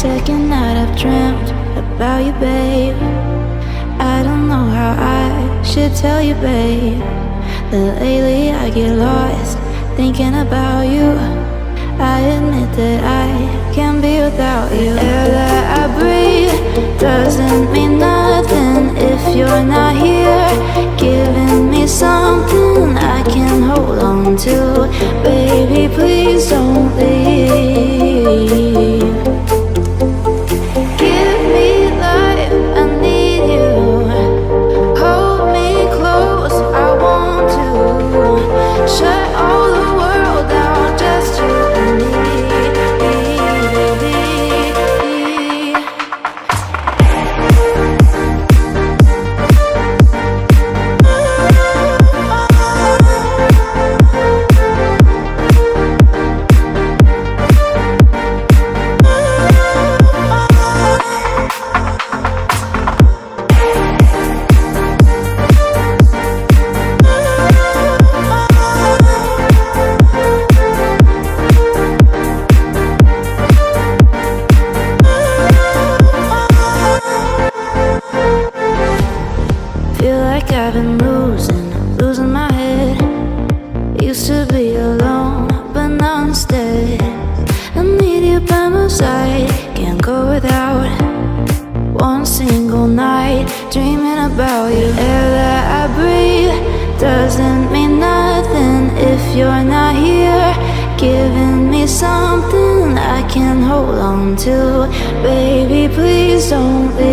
Second night I've dreamt about you, babe. I don't know how I should tell you, babe. That lately I get lost thinking about you. I admit that I can't be without you. Air that I breathe doesn't mean nothing if you're not here. Giving me something I can hold on to. Baby, please don't leave. About you. Air that I breathe doesn't mean nothing if you're not here. Giving me something I can hold on to. Baby, please don't leave.